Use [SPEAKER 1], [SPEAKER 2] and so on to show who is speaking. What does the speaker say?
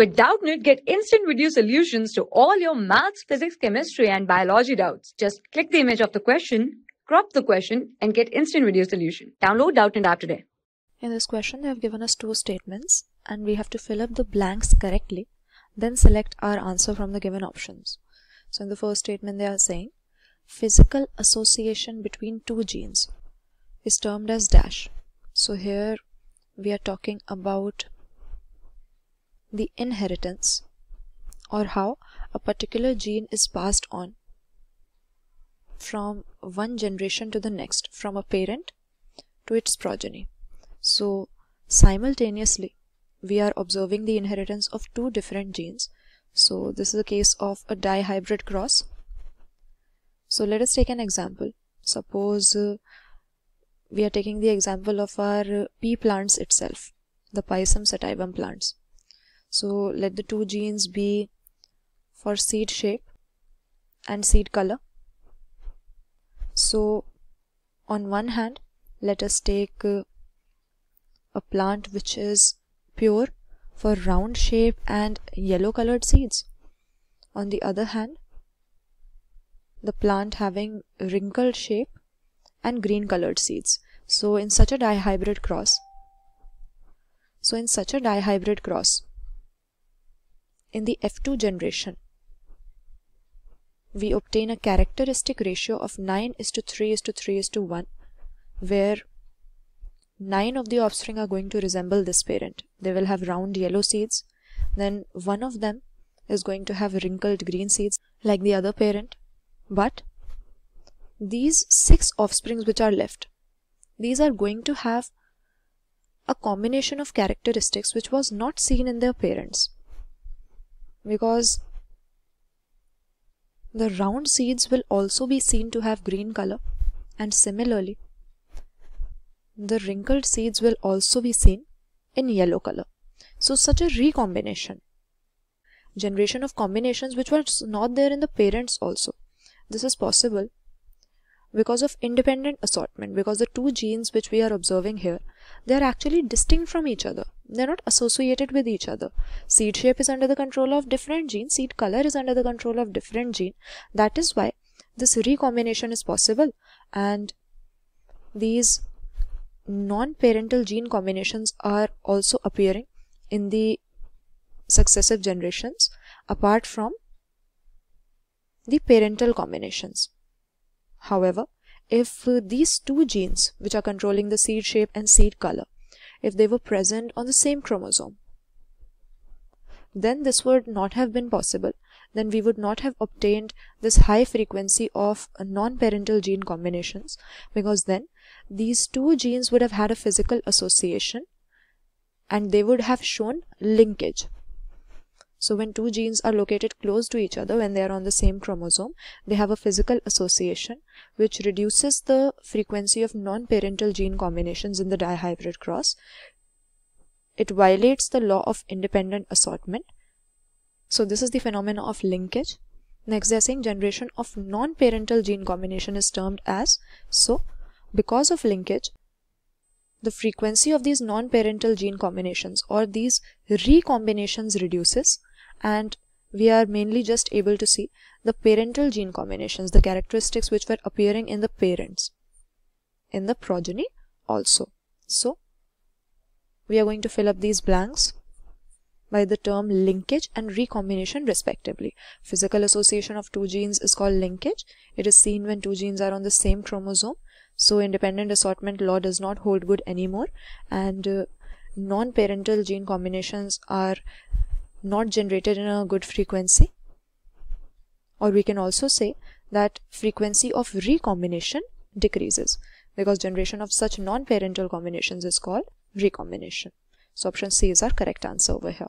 [SPEAKER 1] With Doubtnut, get instant video solutions to all your maths, physics, chemistry, and biology doubts. Just click the image of the question, crop the question, and get instant video solution. Download Doubtnut app today.
[SPEAKER 2] In this question, they have given us two statements and we have to fill up the blanks correctly, then select our answer from the given options. So in the first statement, they are saying physical association between two genes is termed as dash. So here we are talking about the inheritance or how a particular gene is passed on from one generation to the next from a parent to its progeny. So simultaneously we are observing the inheritance of two different genes. So this is a case of a dihybrid cross. So let us take an example. Suppose uh, we are taking the example of our uh, pea plants itself, the Pisum sativum plants. So let the two genes be for seed shape and seed color. So on one hand, let us take uh, a plant which is pure for round shape and yellow colored seeds. On the other hand, the plant having wrinkled shape and green colored seeds. So in such a dihybrid cross, so in such a dihybrid cross, in the F2 generation, we obtain a characteristic ratio of 9 is to 3 is to 3 is to 1 where 9 of the offspring are going to resemble this parent. They will have round yellow seeds. Then one of them is going to have wrinkled green seeds like the other parent. But these six offsprings which are left, these are going to have a combination of characteristics which was not seen in their parents because the round seeds will also be seen to have green color and similarly the wrinkled seeds will also be seen in yellow color. So such a recombination, generation of combinations which was not there in the parents also. This is possible because of independent assortment because the two genes which we are observing here they are actually distinct from each other. They're not associated with each other. Seed shape is under the control of different gene seed color is under the control of different gene. That is why this recombination is possible. And these non-parental gene combinations are also appearing in the successive generations apart from the parental combinations However, if uh, these two genes which are controlling the seed shape and seed color, if they were present on the same chromosome, then this would not have been possible. Then we would not have obtained this high frequency of uh, non-parental gene combinations because then these two genes would have had a physical association and they would have shown linkage so when two genes are located close to each other, when they are on the same chromosome, they have a physical association which reduces the frequency of non-parental gene combinations in the dihybrid cross. It violates the law of independent assortment. So this is the phenomena of linkage. Next, they are saying generation of non-parental gene combination is termed as. So, because of linkage, the frequency of these non-parental gene combinations or these recombinations reduces and we are mainly just able to see the parental gene combinations, the characteristics which were appearing in the parents, in the progeny also. So, we are going to fill up these blanks by the term linkage and recombination respectively. Physical association of two genes is called linkage. It is seen when two genes are on the same chromosome. So independent assortment law does not hold good anymore and uh, non-parental gene combinations are not generated in a good frequency or we can also say that frequency of recombination decreases because generation of such non-parental combinations is called recombination. So option C is our correct answer over here.